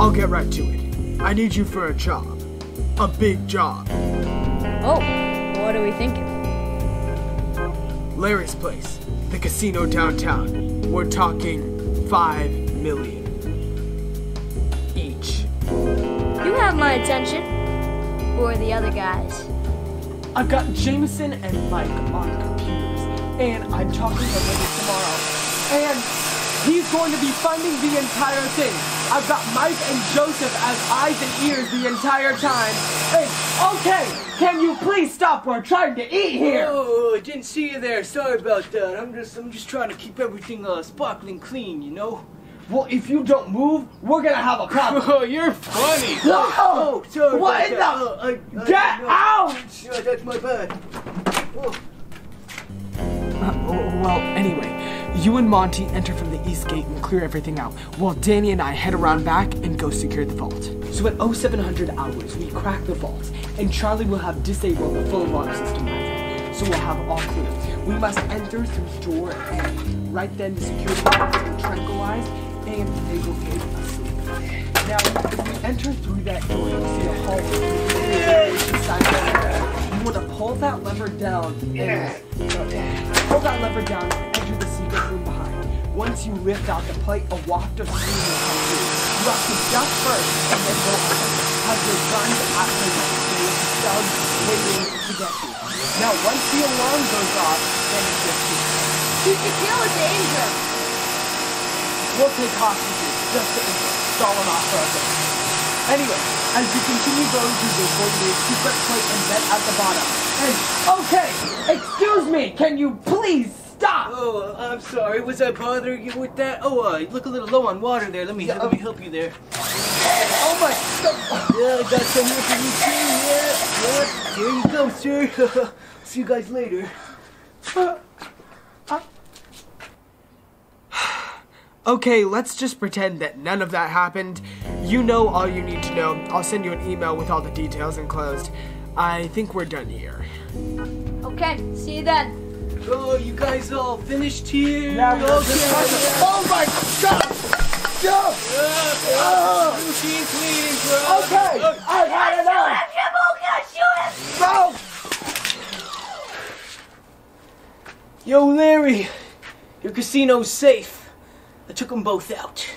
I'll get right to it. I need you for a job. A big job. Oh, what are we thinking? Larry's place, the casino downtown. We're talking five million each. You have my attention. Who are the other guys? I've got Jameson and Mike on computers, and I'm talking to Larry tomorrow. And he's going to be funding the entire thing. I've got Mike and Joseph as eyes and ears the entire time. Hey, okay, can you please stop? We're trying to eat here. Oh, I didn't see you there. Sorry about that. I'm just, I'm just trying to keep everything uh, sparkling clean, you know. Well, if you don't move, we're gonna have a problem. Oh, you're funny. No! Oh, sorry What in that. the- Oh, I, I, Get no. out! Yeah, that's my bad. Oh. Uh, well, anyway, you and Monty enter from the east gate and clear everything out, while Danny and I head around back and go secure the vault. So at 0700 hours, we crack the vault, and Charlie will have disabled the full alarm system by then. So we'll have all clear. We must enter through door A. Right then, the security guards will tranquilize, and they will get asleep. Now, if we enter through that door, you'll see a hallway. You want to pull that lever down, and pull that lever down and enter the secret room behind. Once you lift out the plate, a waft of steam will come through. You have to duck first and then go up. Have your guns at the ready with the studs waiting to get you. Now, once the alarm goes off, then it's just you. Keep the kill a danger. We'll take hostages just to install them off for a bit. Anyway, as you continue going through, to be a secret plate and vent at the bottom. And, okay, excuse me, can you please stop? Oh, I'm sorry. Was I bothering you with that? Oh, uh, you look a little low on water there. Let me, let me help you there. Oh my, Yeah, I got some here for you too. Yeah, yeah. Here you go, sir. See you guys later. Okay, let's just pretend that none of that happened. You know all you need to know. I'll send you an email with all the details enclosed. I think we're done here. Okay, see you then. Oh, you guys all finished here? Yeah, okay. Oh my god! Stop! Oh, machine cleaning, bro. Okay, I had enough! No! Yo, Larry, your casino's safe. I took them both out.